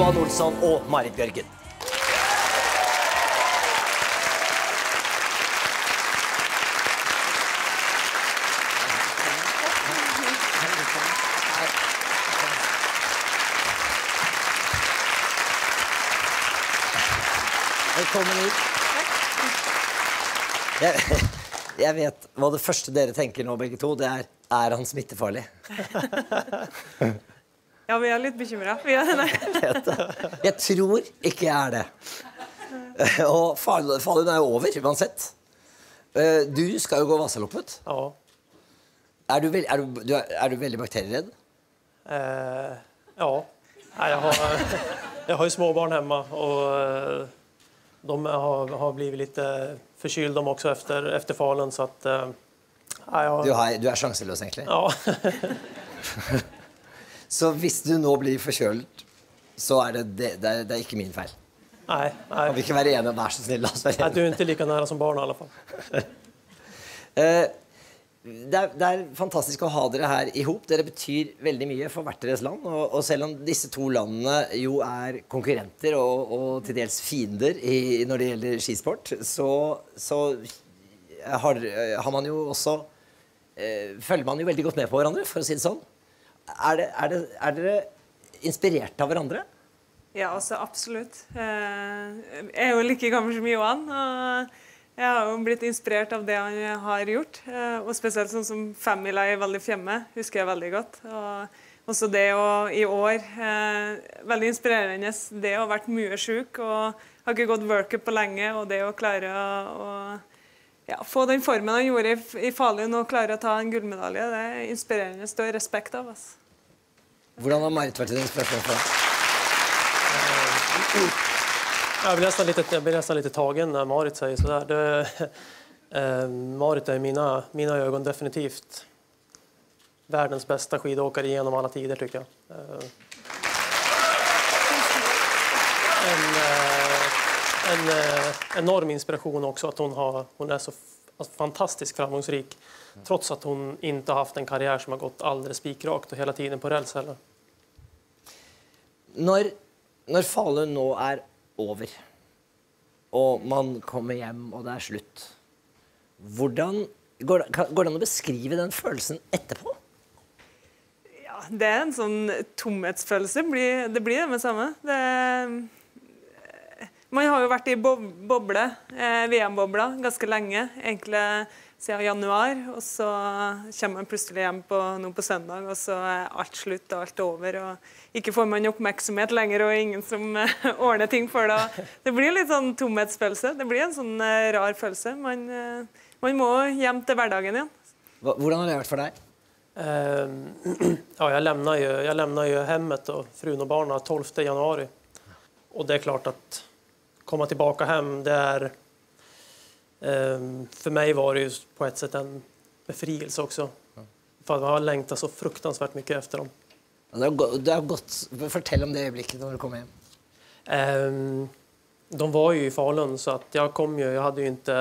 Johan Olsson og Marit Bjørgen. Velkommen hit. Jeg, jeg vet hva det første dere tenker nå, begge to. Det er er han smittefarlig? Ja, vi er litt bekymra. Jeg tror ikke jeg er det. Og Falun er jo over uansett. Eh, du skal jo gå Vasaloppet. Ja. Er du, veld, er du, du er, er du veldig bakterieredd? Eh, ja. Jeg jag, har, jeg har jo småbarn hemma och eh, de har, har blitt litt förkylda de också efter, efter Falun. Så at, eh, ja, jag, Du, har, du er sjanseløs, egentlig. ja. Så hvis du nå blir forkjølet, så er det, det, det, er, det er ikke min feil. Nei, nei. Kan vi ikke være enige? Vær så snill, la oss være Nej, Nei, du er ikke like nære som barn i alle fall. Eh, det, er, det er fantastisk å ha dere her i hop. Dere betyr veldig mye for hvert deres land. Og, og selv om disse to landene jo er konkurrenter og, og til dels fiender i, når det gjelder skisport, så, så har, har man jo også eh, Følger man jo veldig godt med på hverandre, for å si det sånn. Er, det, er, det, er dere inspirert av hverandre? Ja, altså absolutt. Eh, Jeg er jo like gammel som Johan. og jeg har jo blitt inspirert av det han har gjort. eh, Og spesielt sånn som femmila i Veldig Fjemme husker jeg veldig godt. Og også det å i år eh, Veldig inspirerende. Det å ha vært mye sjuk og har ikke gått workup på lenge. Og det å klare å, ja, få den formen han gjorde i, Falun og klare å ta en gullmedalje, det er inspirerende. Står respekt av. Altså. Hvordan har Marit vært i den for Jeg blir, nesten litt, jeg blir nesten litt tagen når Marit sier. Det, eh, Marit er i mine ögon definitivt världens beste skidåkare gjennom alle tider tycker jeg. Eh, en, eh, en eh, enorm inspiration også at hun, har, hun er så fantastisk framgangsrik trots at hun ikke har hatt en karriere som har gått aldri spikrakt og hele tiden på rels heller. Når, når Falun nå er over, og man kommer hjem, og det er slutt Hvordan Går det, går det an å beskrive den følelsen etterpå? Ja, det er en sånn tomhetsfølelse. Det blir det med samme. Det, man har jo vært i bob boble, eh, VM-bobla, ganske lenge. Egentlig siden januar. Og så kommer man plutselig hjem på, nå på søndag, og så er alt slutt og alt over. og Ikke får man oppmerksomhet lenger, og ingen som eh, ordner ting for det. Det blir litt sånn tomhetsfølelse. Det blir en sånn eh, rar følelse. Man, eh, man må hjem til hverdagen igjen. Hvordan har det vært for deg? Eh, ja, jeg lämnar ju, jag lämnar ju hemmet och frun och barnen 12 januari. Och det är klart att komma tillbaka hem, det är... Eh, för mig var det ju på ett sätt en befrielse också. For jeg har längtat så fruktansvärt mycket efter dem. Det har, gå- gått, fortell om det øyeblikket når du kommer hjem. Um, de var jo i Falun så at jeg kom jo Jeg hadde jo ikke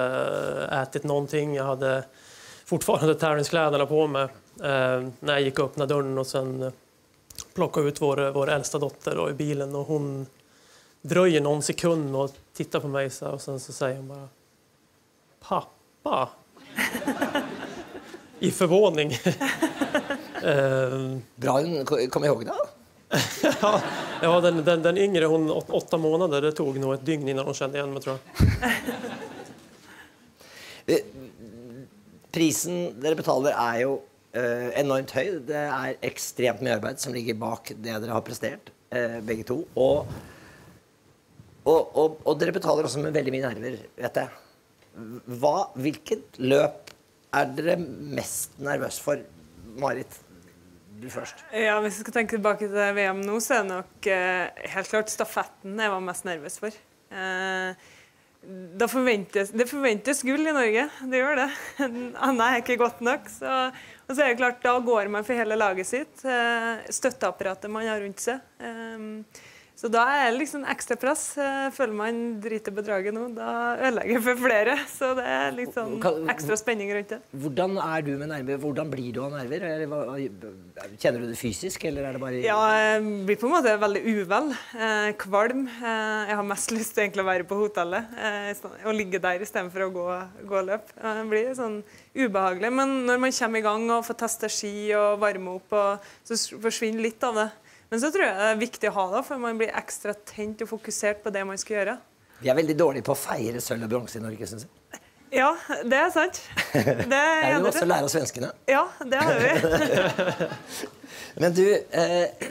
spist noe. Jeg hadde fortsatt fortfarande tävlingskläderna på meg uh, når jeg gikk og öppnade døren og sen eh, ut vår, vår eldste dotter i bilen och hon dröjer någon sekund och tittar på mig så, här, och sen så säger hon bara Pappa? I förvåning. eh, Bra hun kom ihåg det. Ja, ja den, den, den yngre, hon åt, åtta månader, det tog nog ett dygn innan hon kände igen mig tror jag. Eh, Prisen dere betaler, er jo eh, enormt høy. Det er ekstremt mye arbeid som ligger bak det dere har prestert, eh, begge to. Og, og, og, og dere betaler også med veldig mye nerver, vet jeg. Hva, hvilket løp er dere mest nervøs for? Marit, du først. Ja, Hvis vi skal tenke tilbake til VM nå, så er det nok eh, helt klart stafetten jeg var mest nervøs for. Eh, da forventes, det forventes gull i Norge, det gjør det. Anna er ikke godt nok. Så, og så er det klart, da går man for hele laget sitt. Eh, støtteapparatet man har rundt seg. Eh, Så da er det liksom ekstra press. Eh, føler man driter bedraget nå, da ødelegger jeg for flere. Så det er litt sånn ekstra spenning rundt det. Hvordan er du med nerver? Hvordan blir du av nerver? Kjenner du det fysisk, eller er det bare Ja, jeg blir på en måte veldig uvel. Eh, kvalm. Eh, jeg har mest lyst til egentlig å være på hotellet eh, og ligge der istedenfor å gå, gå. Eh, det blir sånn ubehagelig. Men når man kommer i gang og får testa ski og varme opp, og, så forsvinner litt av det. Men så tror jeg det er viktig å ha det, for man blir ekstra tent og fokusert på det man skal gjøre. Vi er veldig dårlige på å feire sølv og bronse i Norge, syns jeg. Ja, det er sant. Det er er jo det. også lære av svenskene. Ja, det har vi. Men du eh,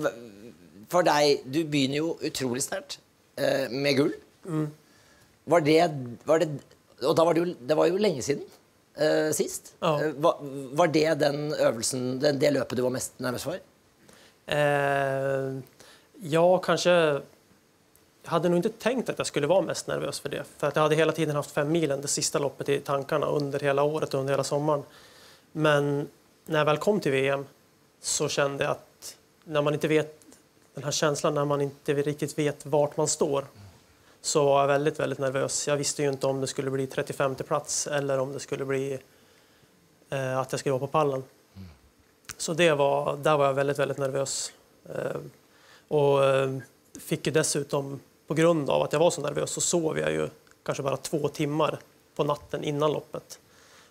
For deg, du begynner jo utrolig sterkt eh, med gull. Var, det, var det Og da var det jo, det var jo lenge siden eh, sist. Ja. Eh, var, var det den øvelsen, den, det løpet du var mest nervøs for? Eh, jag kanske... Hade nog inte tänkt att jag skulle vara mest nervös för det. För att jag hade hela tiden haft fem milen, det sista loppet i tankarna under hela året och under hela sommaren. Men när jag väl kom till VM så kände jag att när man inte vet den här känslan när man inte riktigt vet vart man står så var jag väldigt, väldigt nervös. Jag visste ju inte om det skulle bli 35 plats eller om det skulle bli eh, att jag skulle vara på pallen. Så det var, där var jag väldigt, väldigt nervös. Eh, och eh, fick ju dessutom, på grund av att jag var så nervös, så sov jag ju kanske bara två timmar på natten innan loppet.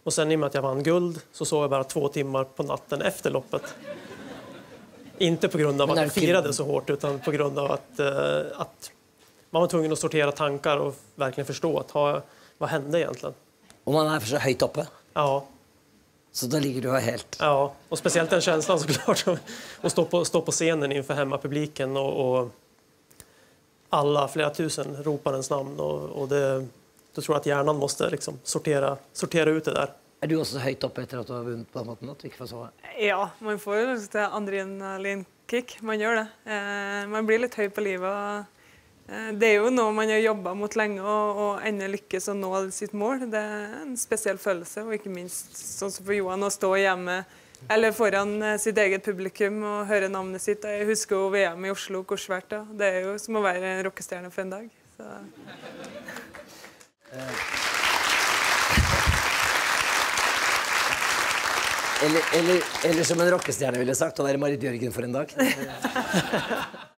Och sen i och med att jag vann guld så sov jag bara två timmar på natten efter loppet. Inte på grund av Men att är jag firade så hårt utan på grund av att, eh, att man var tvungen att sortera tankar och verkligen förstå att ha, vad hände egentligen. Og man er så høyt oppe, Ja, så da ligger du helt Ja, och speciellt den känslan såklart. Att stå på, stå på scenen inför hemmapubliken och, och alla, flera tusen, ropar ens namn. Och, och det, du tror jag att hjärnan måste liksom sortera, sortera ut det där. Er du også så høyt oppe etter at du har vunnet på den måten? At du ikke får sove? Ja, man får jo adrenalinkick. Man gjør det. Eh, man blir litt høy på livet. Eh, Det er jo noe man har jobba mot lenge, og, og endelig lykkes å nå sitt mål. Det er en spesiell følelse, og ikke minst sånn som for Johan, å stå hjemme eller foran eh, sitt eget publikum og høre navnet sitt. Jeg husker jo VM i Oslo, hvor svært det. Det er jo som å være en rockestjerne for en dag. Så. Eller, eller, eller som en rockestjerne ville sagt, å være Marit Bjørgen for en dag.